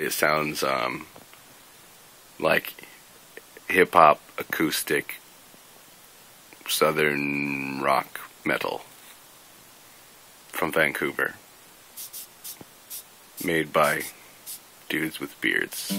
It sounds um, like hip hop, acoustic, southern rock metal from Vancouver. Made by dudes with beards.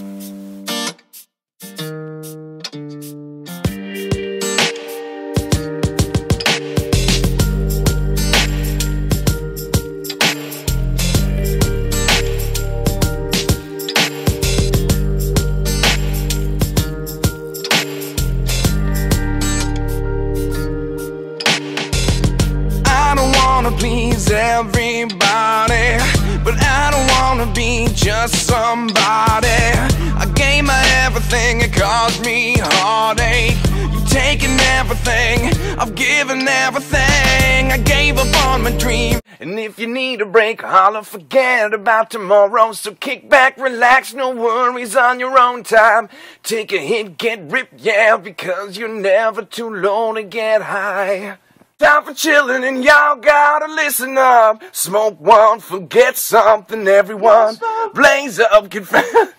Everything, it caused me heartache. You taking everything, I've given everything. I gave up on my dream. And if you need a break, holler, forget about tomorrow. So kick back, relax, no worries on your own time. Take a hit, get ripped, yeah, because you're never too low to get high. Time for chillin' and y'all gotta listen up. Smoke one, forget something, everyone. Blaze up, fa-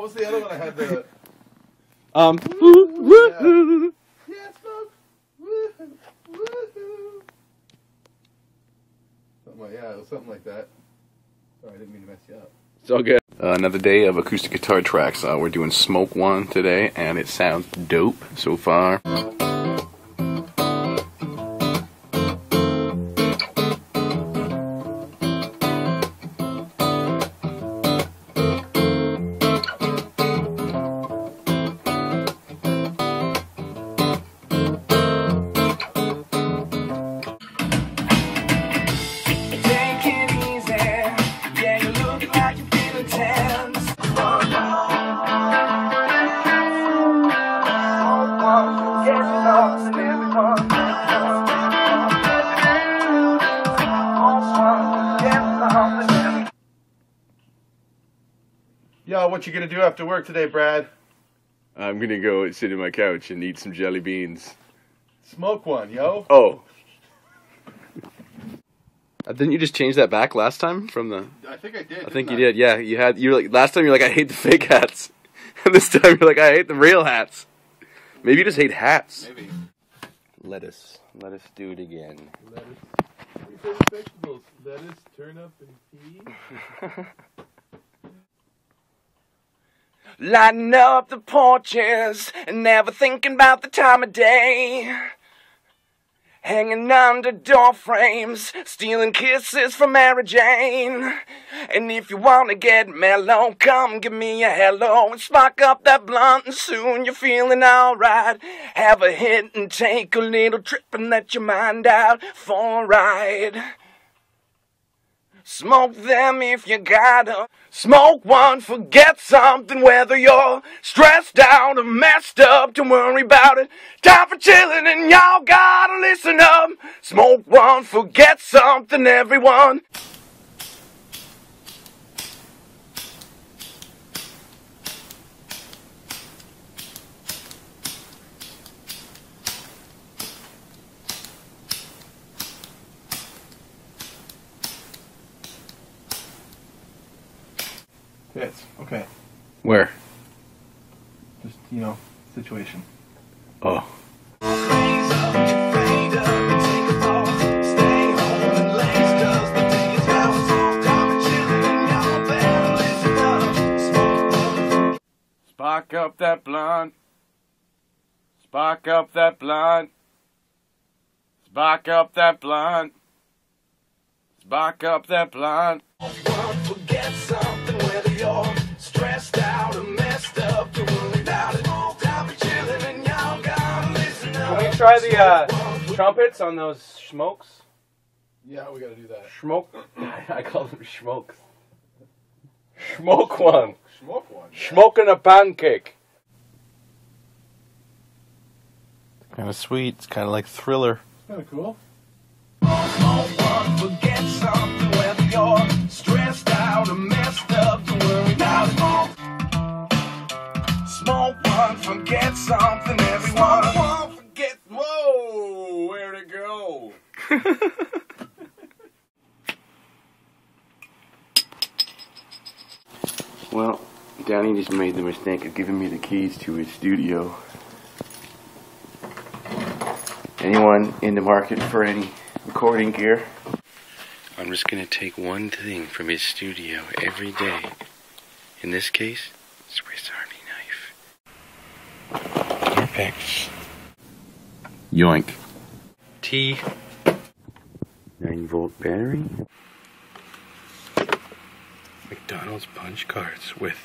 What was the other one I had the Um, Yeah. Woohoo. Woohoo. Something like yeah, it was something like that. Sorry, I didn't mean to mess you up. it's all good. Uh, another day of acoustic guitar tracks. Uh, we're doing Smoke One today, and it sounds dope so far. What you gonna do after work today, Brad? I'm gonna go sit in my couch and eat some jelly beans. Smoke one, yo. Oh. Uh, Didn't you just change that back last time from the? I think I did. I think you did. Yeah, you had. You were like last time. You're like, I hate the fake hats, and this time you're like, I hate the real hats. Maybe you just hate hats. Maybe. Let us. Let us do it again. Lettuce. What do you say vegetables? Lettuce, turnip, and pea. Lighting up the porches and never thinking about the time of day. Hanging under door frames, stealing kisses from Mary Jane. And if you wanna get mellow, come give me a hello and spark up that blunt, and soon you're feeling alright. Have a hit and take a little trip and let your mind out for a ride. Smoke them if you gotta. Smoke one, forget something, whether you're stressed out or messed up, don't worry about it. Time for chillin' and y'all gotta listen up. Smoke one, forget something, everyone. Fits. Okay. Where? Just you know, situation. Oh. Spark up that blunt. Spark up that blunt. Spark up that blunt. Spark up that blunt. Forget something try the uh, trumpets on those smokes? Yeah, we gotta do that. Smoke. I call them smokes. Smoke one. Smoke one. Smoking a pancake. Kind of sweet. It's kind of like thriller. Kind of cool. Go? Well, Downey just made the mistake of giving me the keys to his studio. Anyone in the market for any recording gear? I'm just gonna take one thing from his studio every day. In this case, Swiss Army knife. Perfect. Yoink. T. 9 volt battery. McDonald's punch cards with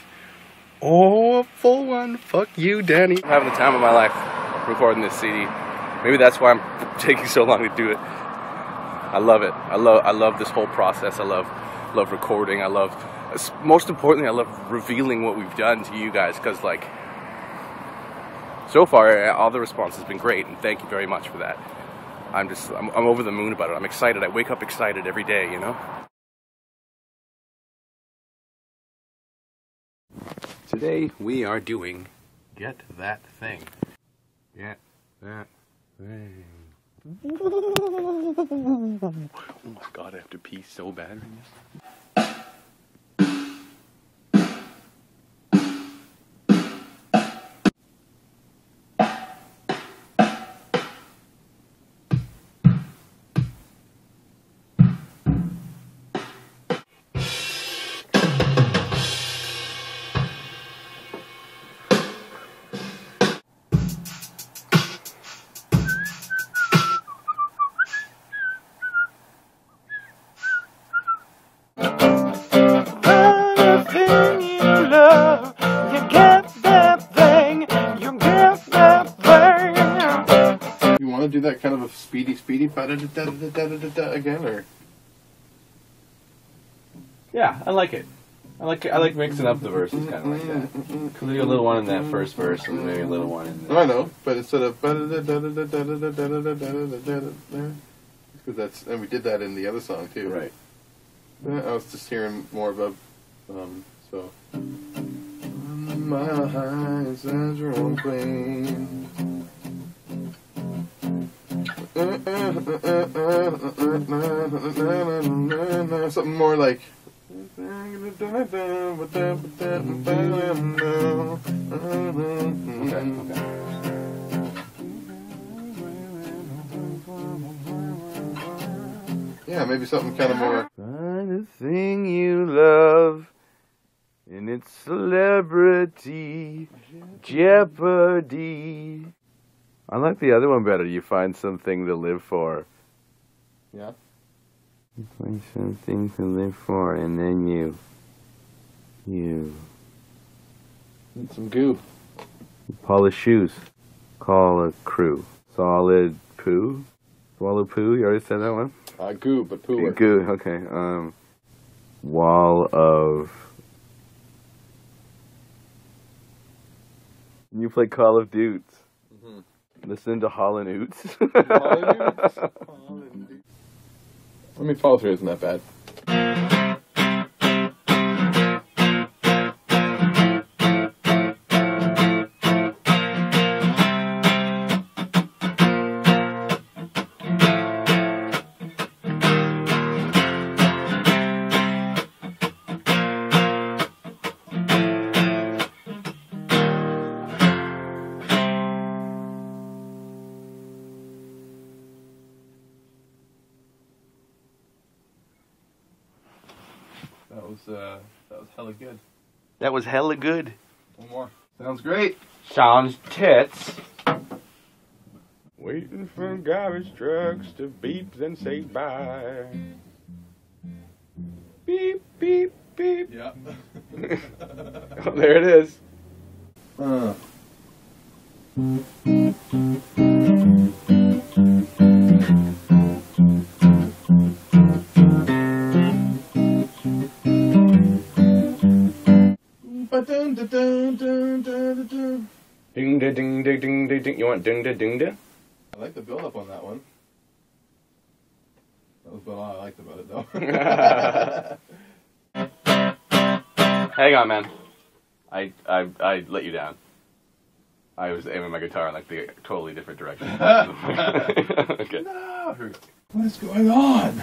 oh a full one. Fuck you, Danny. I'm having the time of my life recording this CD. Maybe that's why I'm taking so long to do it. I love it. I love I love this whole process. I love love recording. I love most importantly I love revealing what we've done to you guys cuz like so far eh, all the response has been great and thank you very much for that. I'm just I'm, I'm over the moon about it. I'm excited. I wake up excited every day, you know? Today we are doing Get That Thing. Get That Thing. Oh my god, I have to pee so bad right now. Again, or Yeah, I like it. I like I like mixing up the verses kind of like that. A little one in that first verse and maybe a little one in I know, but instead of because that's and we did that in the other song too. Right. I was just hearing more of a um so. My eyes as your. Something more like. Okay, okay. Yeah, maybe something kind of more. Find a thing you love, and it's celebrity jeopardy. I like the other one better. You find something to live for. Yeah. You find something to live for, and then you, you Some goo. polish shoes. Call a crew. Solid poo. Swallow poo. You already said that one. Uh, goo, but pooer. Good. Okay. Um, wall of. You play Call of Dudes. Listen to Holland Oots. I mean, follow through isn't that bad. That was hella good. One more. Sounds great. Sounds tits. Waiting for garbage trucks to beep then say bye. Beep, beep, beep. Yeah. Oh, there it is. Uh. Ba-dun-da-dun-dun-dun-dun. Ding, ding, ding, ding. You want ding, ding, da? I like the build up on that one. That was about all I liked about it, though. Hang on, man. I, I, I let you down. I was aiming my guitar in like the totally different direction. okay. no, here we go. What is going on?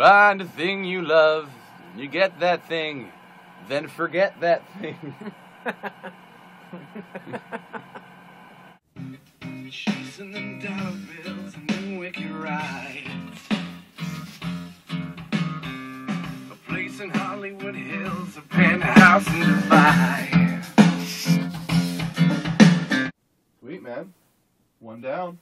Find a thing you love, you get that thing, then forget that thing. Chasing them dollar bills and them wicked rides. A place in Hollywood Hills, a penthouse in Dubai. Sweet man. One down.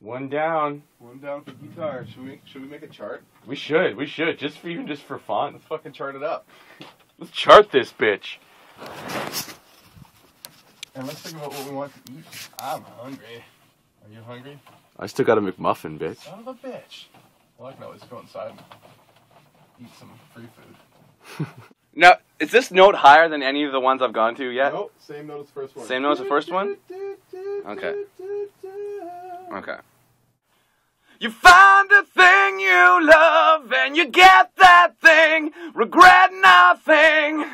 One down. One down for guitar. Should we should we make a chart? We should, we should, just for even just for fun. Let's fucking chart it up. Let's chart this bitch. And let's think about what we want to eat. I'm hungry. Are you hungry? I still got a McMuffin, bitch. Son of a bitch. Well, I can always go inside and eat some free food. Now, is this note higher than any of the ones I've gone to yet? Nope, same note as the first one. Same note as the first one? Okay. Okay. You find a thing you love and you get that thing, regret nothing.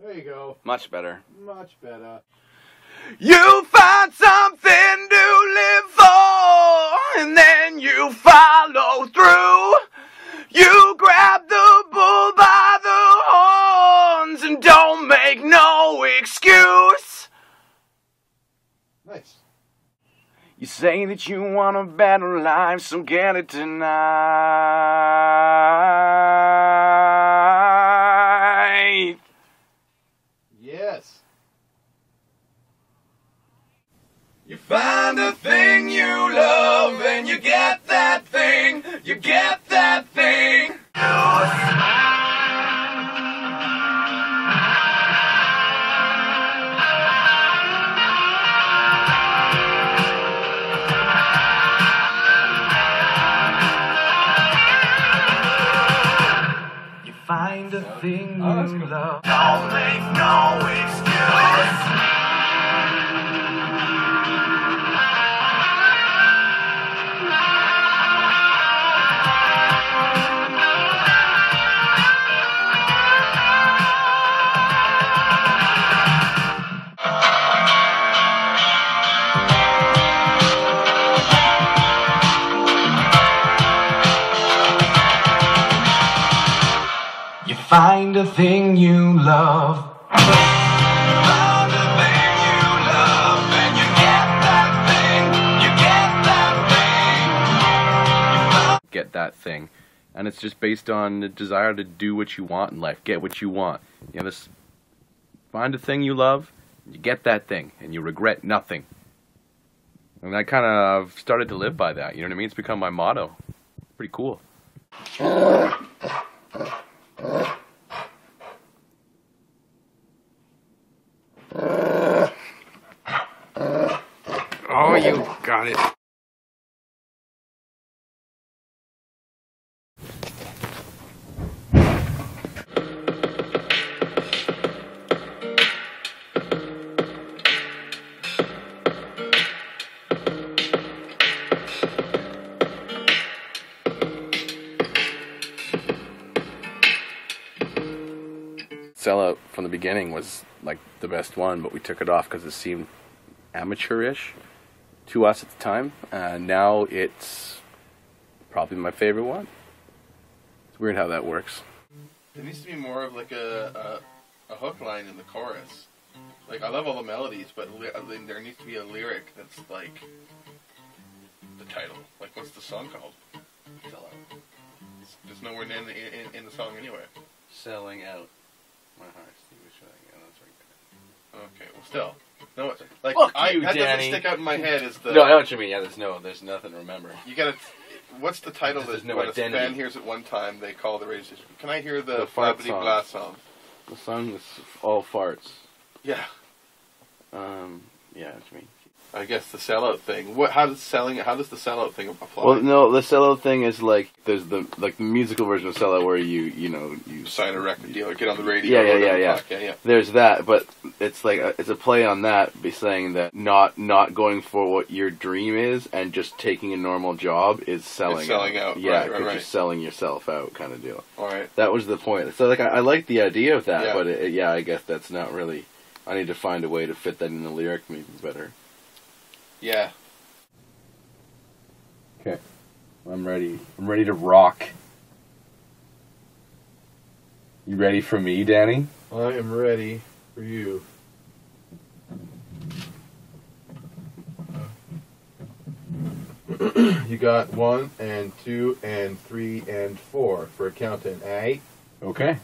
There you go. Much better. Much better. You find something to live for, and then you follow through. You grab the bull by the horns and don't make no excuse. Nice. You say that you want a better life, so get it tonight. Yes. You find a thing you love and you get that thing, you get a thing you love. Don't make no find a thing you love. Found a thing you love, and you get that thing. You get that thing. Get that thing. And it's just based on the desire to do what you want in life, get what you want. You know, this find a thing you love, you get that thing, and you regret nothing. And I kind of started to live by that. You know what I mean? It's become my motto. Pretty cool. Beginning was like the best one, but we took it off because it seemed amateurish to us at the time. Uh, now it's probably my favorite one. It's weird how that works. There needs to be more of like a, a, a hook line in the chorus. Like I love all the melodies, but li- I think there needs to be a lyric that's like the title. Like what's the song called? Sell out. It's, there's nowhere in, in, in, in the song anywhere. Selling out. My heart's showing out. That's right. Okay, well still. No, like Fuck I, you, that Danny. doesn't stick out in my head as the. No, I know what you mean. Yeah, there's no, there's nothing to remember. You gotta. What's the title There's that no when identity. a fan hears it one time, they call the radio station? Can I hear the, The fart Flappity song. Blah song? The song is all farts. Yeah, Um, yeah, what you mean? I guess the sellout thing. What? How does selling? How does the sellout thing apply? Well, no, the sellout thing is like there's the like the musical version of sellout where you you know you sign a record deal or get on the radio. Yeah, yeah, yeah, yeah, yeah. there's that, but it's like a, it's a play on that, be saying that not not going for what your dream is and just taking a normal job is selling. It's selling out, Yeah, right, right, right. you're selling yourself out, kind of deal. All right. That was the point. So like I, I like the idea of that, Yeah. but it, yeah, I guess that's not really. I need to find a way to fit that in the lyric maybe better. Yeah. Okay. I'm ready. I'm ready to rock. You ready for me, Danny? I am ready for you. you got one and two and three and four for counting, eh? Okay.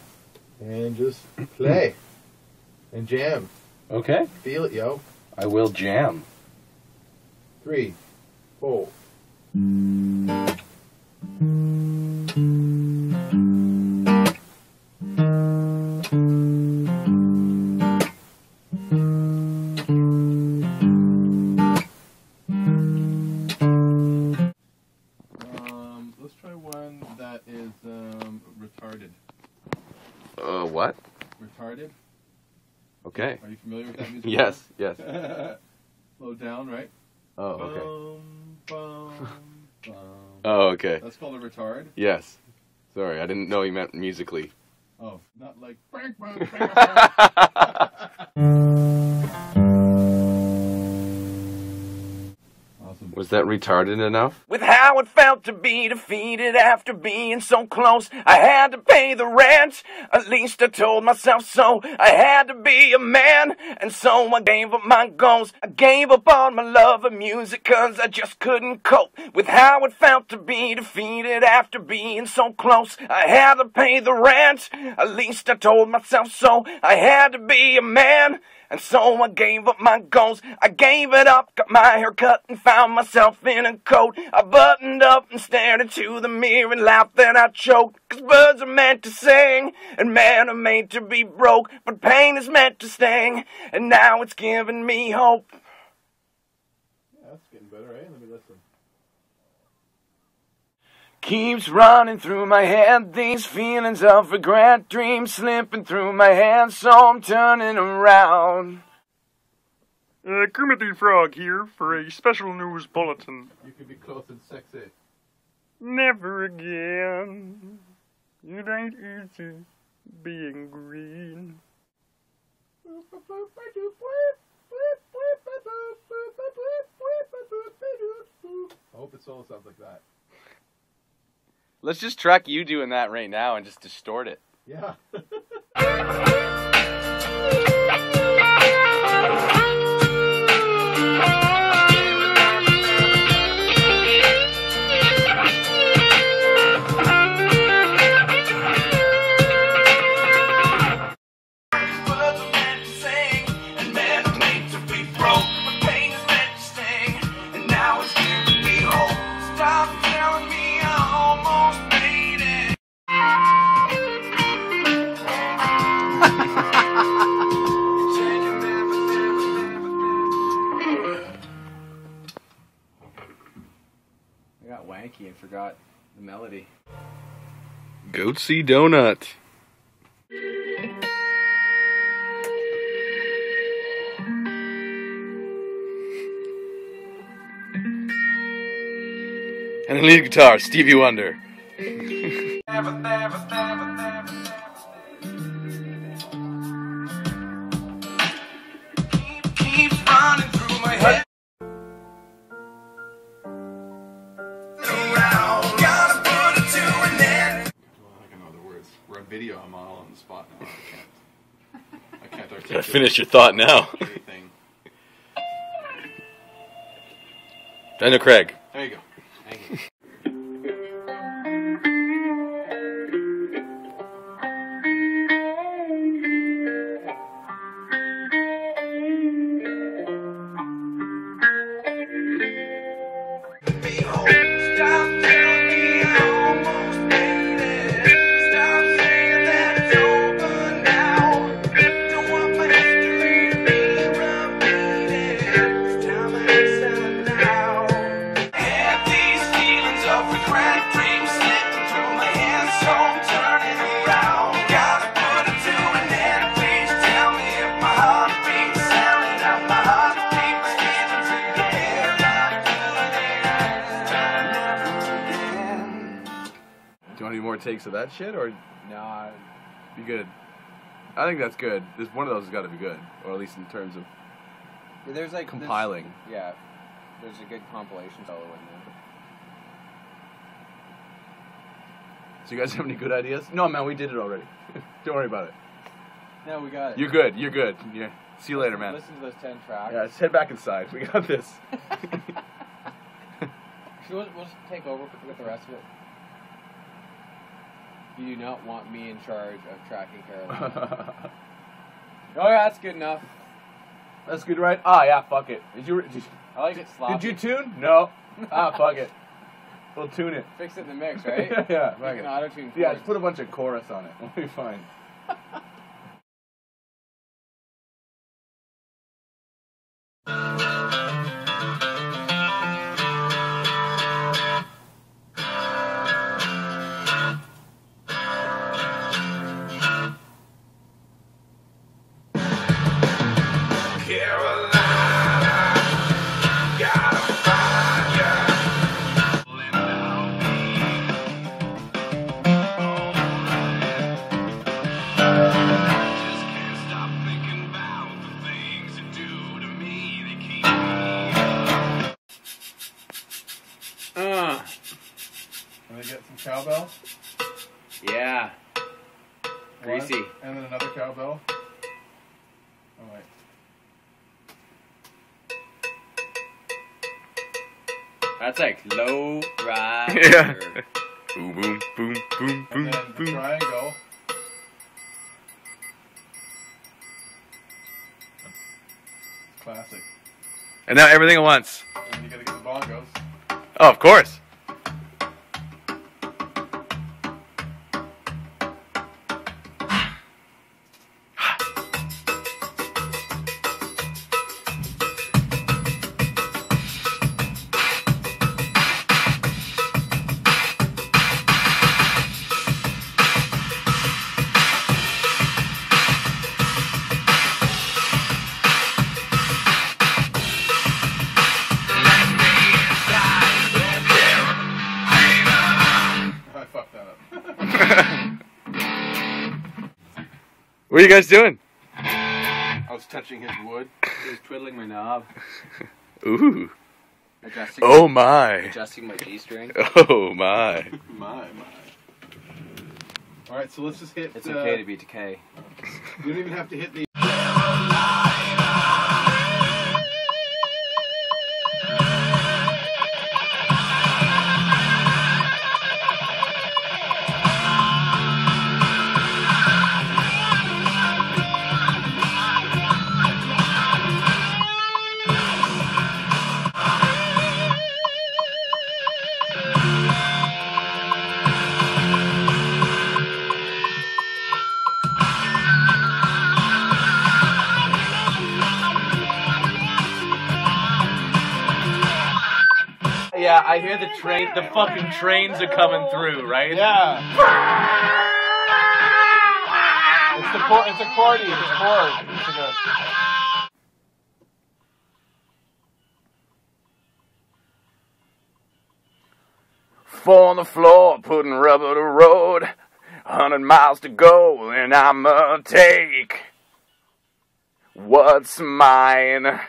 And just play and jam. Okay. Feel it, yo. I will jam. Three, four. Mm. Didn't know he meant musically. Oh, not like. retarded enough? With how it felt to be defeated after being so close, I had to pay the rent. At least I told myself so. I had to be a man, and so I gave up my goals. I gave up on my love of music, cause I just couldn't cope with how it felt to be defeated after being so close. I had to pay the rent. At least I told myself so. I had to be a man. And so I gave up my goals. I gave it up, got my hair cut, and found myself in a coat. I buttoned up and stared into the mirror and laughed, then I choked. Cause birds are meant to sing, and men are made to be broke. But pain is meant to sting, and now it's giving me hope. Yeah, that's getting better, eh? Let me listen. Keeps running through my head, these feelings of regret, dreams slipping through my hands, so I'm turning around. Uh, Kermit the Frog here for a special news bulletin. You can be close and sexy. Never again. It ain't easy being green. I hope it solo sounds like that. Let's just track you doing that right now and just distort it. Yeah. Goatsy Donut. And the lead guitar, Stevie Wonder. words. Video. I'm all on the spot now. I can't. I can't Gotta articulate finish your thought now. anything. Daniel Craig. There you go. That shit, or No, be good? I think that's good. This one of those has got to be good, or at least in terms of yeah, there's like compiling. yeah, there's a good compilation solo in there. So you guys have any good ideas? No, man, we did it already. Don't worry about it. No, we got it. You're good. You're good. Yeah. See you later, man. Listen to those ten tracks. Yeah, let's head back inside. We got this. Should we'll, we'll just take over with the rest of it. You do not want me in charge of tracking Carolina. oh yeah, that's good enough. That's good, right? Ah, yeah. Fuck it. Did you? Did you, I like it sloppy. did you tune? No. Ah, fuck it. We'll tune it. fix it in the mix, right? yeah. You Right. can auto tune. Yeah, just put a bunch of chorus on it. We'll be fine. Cowbell. yeah. Greasy. One, and then another cowbell. Oh wait. That's like low ride. Yeah. boom, boom, boom, boom, And boom, then the triangle. Classic. And now everything at once. And you gotta get the bongos. Oh, of course. You guys doing? I was touching his wood. He was twiddling my knob, Ooh. adjusting, Oh my. adjusting my G string. Oh my. My, my. Alright, so let's just hit. It's uh, okay to be decay. You don't even have to hit the. I hear the train. The fucking trains are coming through, right? Yeah. It's the chord. It's a accordion. It's a chord. It's like a. Four on the floor, putting rubber to road. Hundred miles to go, and I'ma take what's mine.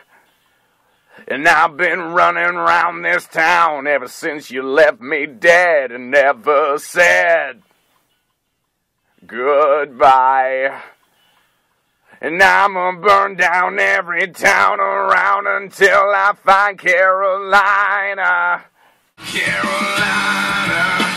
And I've been running around this town ever since you left me dead and never said goodbye. And I'ma burn down every town around until I find Carolina. Carolina.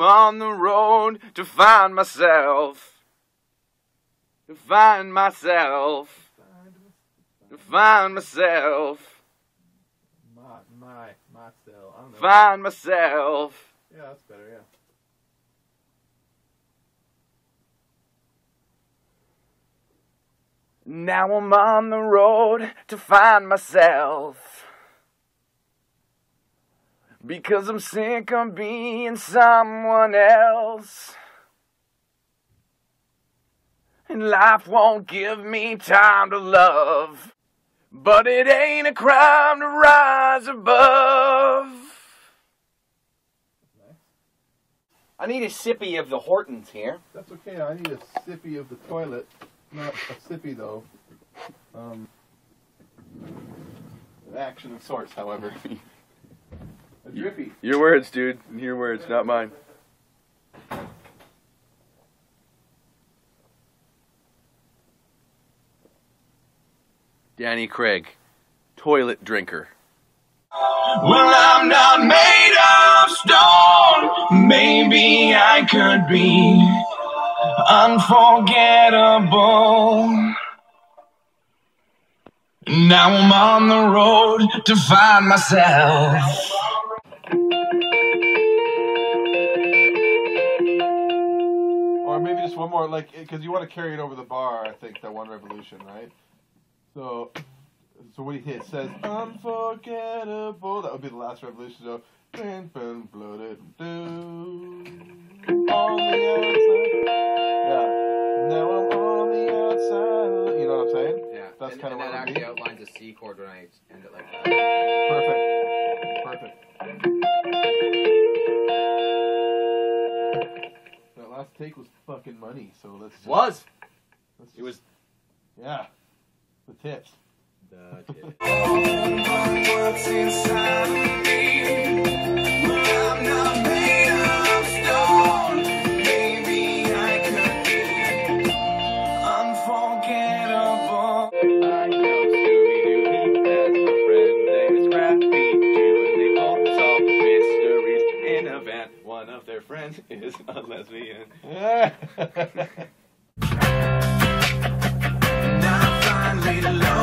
I'm on the road to find myself. To find myself. To find myself. My, my, my still. I don't know. Find myself. Yeah, that's better. Yeah. Now I'm on the road to find myself. Because I'm sick of being someone else. And life won't give me time to love. But it ain't a crime to rise above. I need a sippy of the Hortons here. That's okay. I need a sippy of the toilet. Not a sippy, though. Um, An action of sorts, however. a drippy. Your words, dude. Your words, not mine. Danny Craig, toilet drinker. Well, I'm not made of stone. Maybe I could be unforgettable. Now I'm on the road to find myself. One more, like, because you want to carry it over the bar, I think, that one revolution, right? So, so what he hit says, unforgettable. That would be the last revolution. So, been, been bloated, do. On the outside. Yeah. Now I'm on the outside. You know what I'm saying? Yeah. That's kinda and what that actually be. outlines a C chord when I end it like that. Perfect. Perfect. Last take was fucking money, so let's just, Was. let's It was yeah. The tips. the tip. friends is a lesbian. I finally lost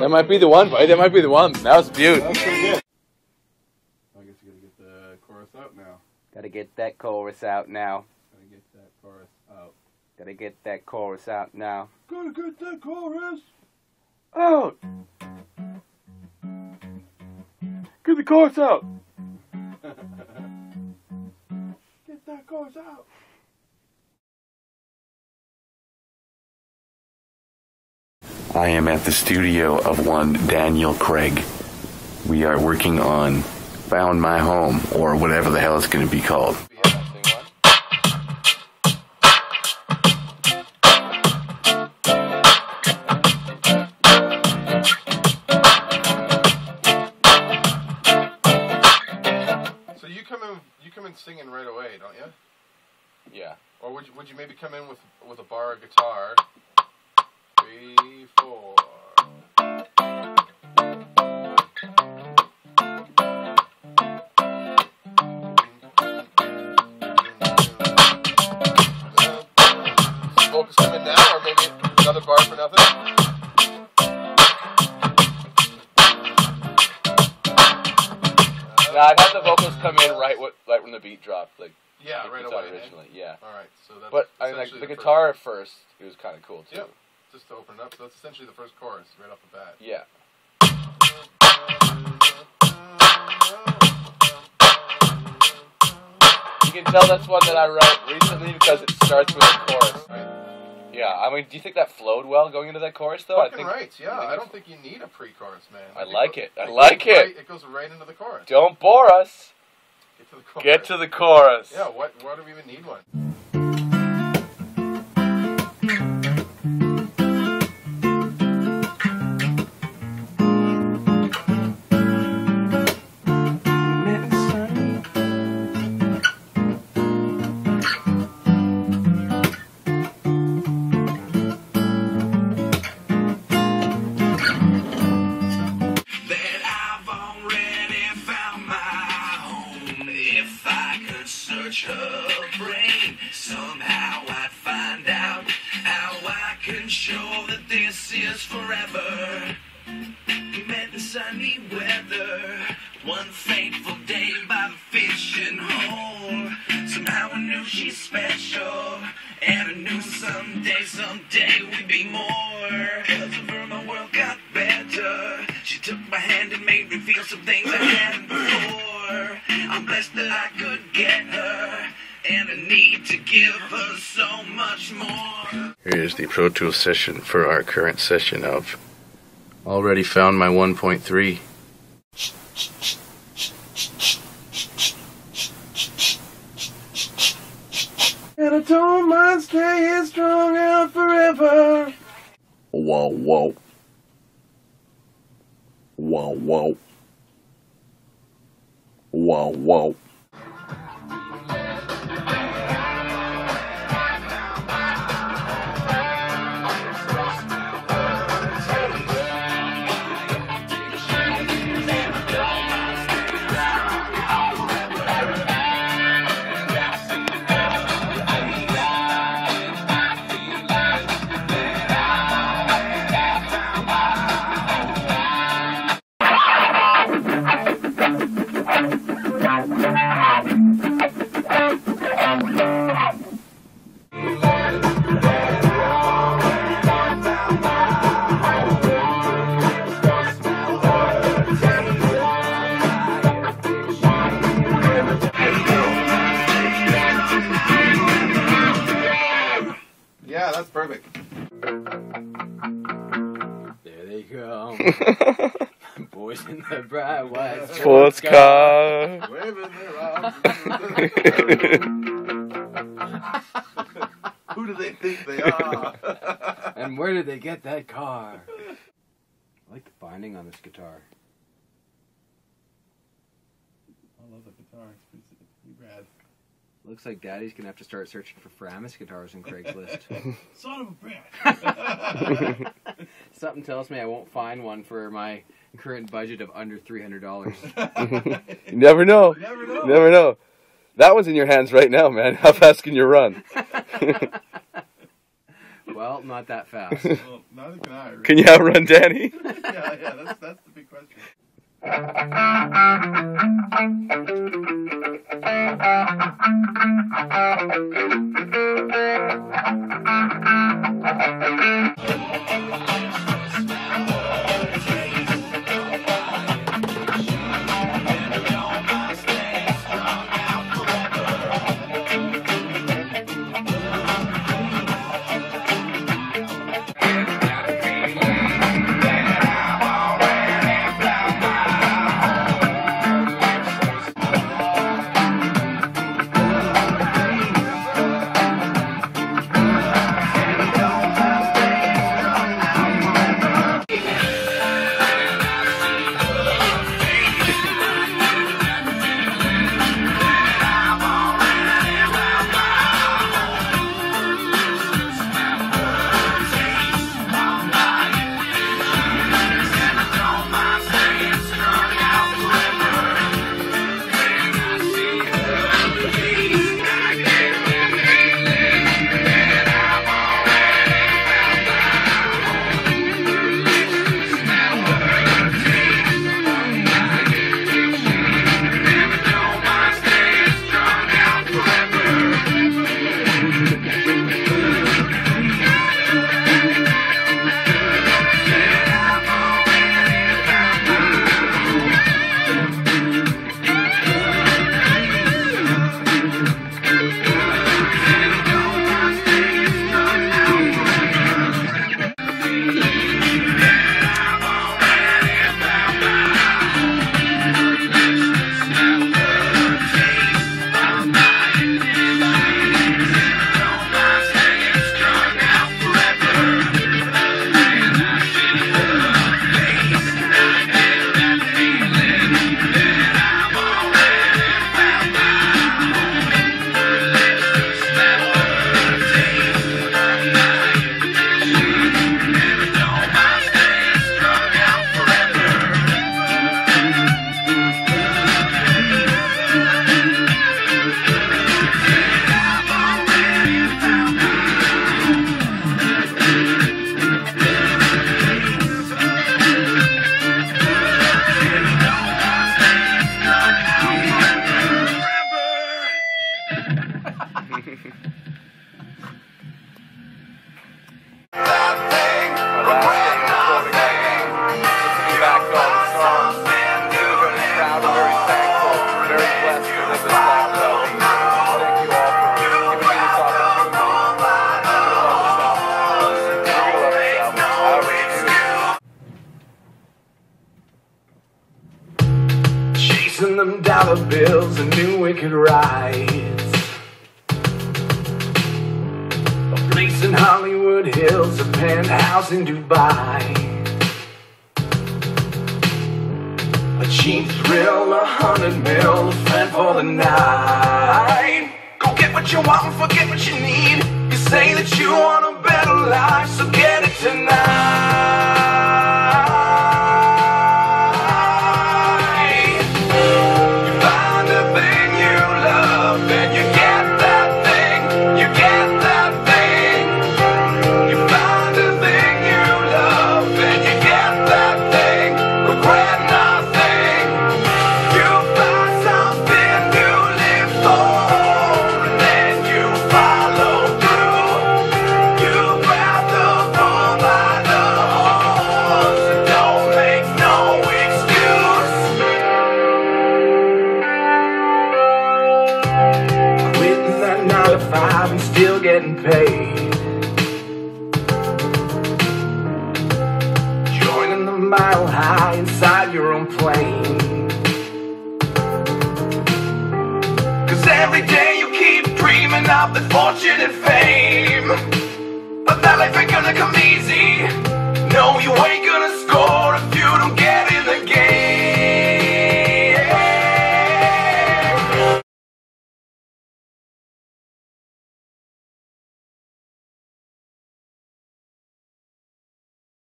That might be the one, buddy. That might be the one. That was beautiful. That's pretty good. I guess you gotta get the chorus out now. Gotta get that chorus out now. Gotta get that chorus out. Gotta get that chorus out now. Gotta get that chorus. Out! Get the chorus out! Get that chorus out. I am at the studio of one Daniel Craig. We are working on Found My Home, or whatever the hell it's going to be called. So you come in, you come in singing right away, don't you? Yeah. Or would you, would you maybe come in with with a bar of guitar? Three, four. Vocals come in now, or maybe another bar for nothing. No, I've had the vocals come in right what right when the beat dropped, like Yeah, like right away. originally. Yeah. All right, so that's But I mean, like the first- guitar at first, it was kind of cool too. Yep. Just to open it up. So that's essentially the first chorus right off the bat. Yeah. You can tell that's one that I wrote recently because it starts with a chorus. Yeah, I mean, do you think that flowed well going into that chorus though? Fucking I think. right, yeah. I don't think you need a pre-chorus, man. I like it. I like it. right- it goes right into the chorus. Don't bore us. Get to the chorus. Get to the chorus. Yeah, what? Why do we even need one? More. Here's the Pro Tools session for our current session of Already Found My 1.3. And I don't mind staying strong out forever. Whoa, whoa. Whoa, whoa. Whoa, whoa. Who do they think they are? And where did they get that car? I like the binding on this guitar. I love the guitar. It's pretty, pretty rad. Looks like Daddy's gonna have to start searching for Framus guitars in Craigslist. Son of a bitch. Something tells me I won't find one for my current budget of under three hundred dollars. You never know. You never know. You never know. That one's in your hands right now, man. How fast can you run? well, not that fast. Well, neither can I. Really. Can you outrun Danny? yeah, yeah, that's, that's the big question. Don't